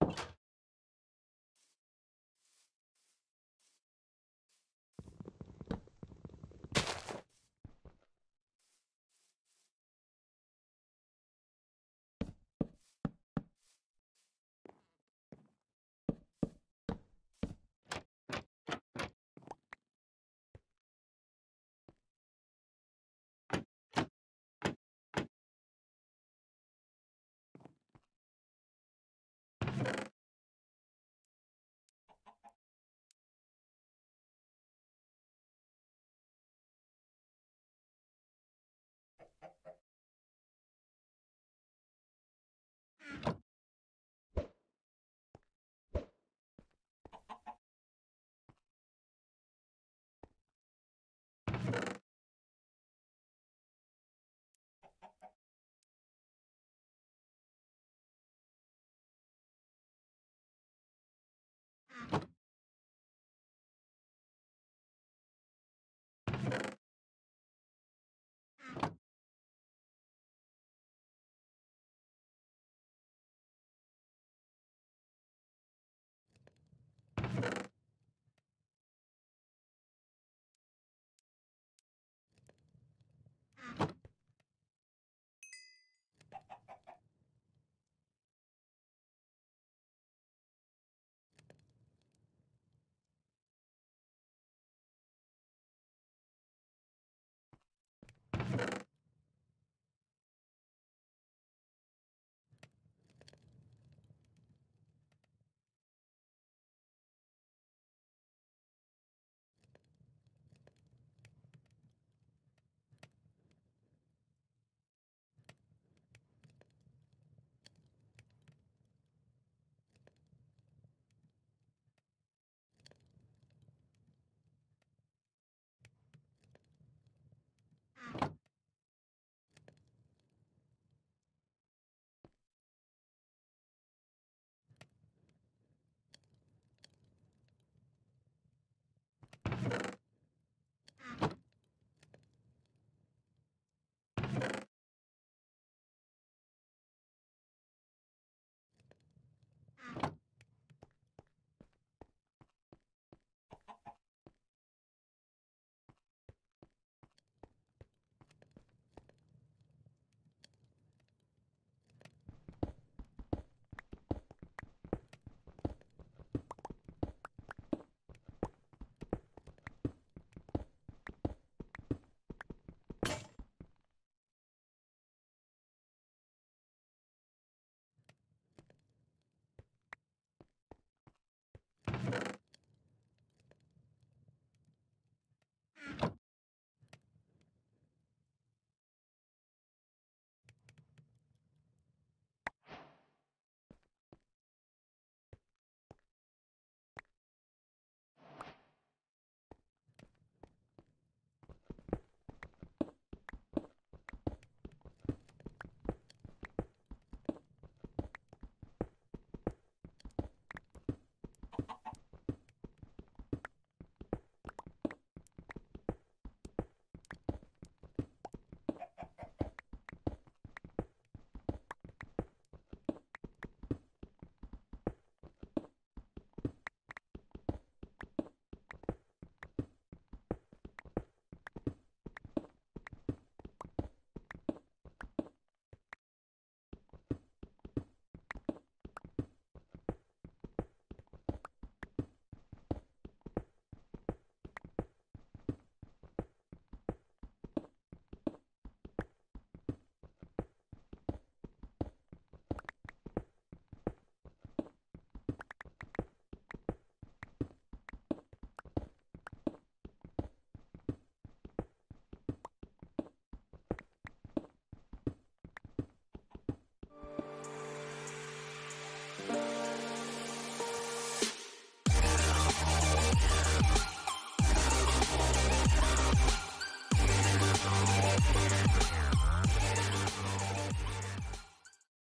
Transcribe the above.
All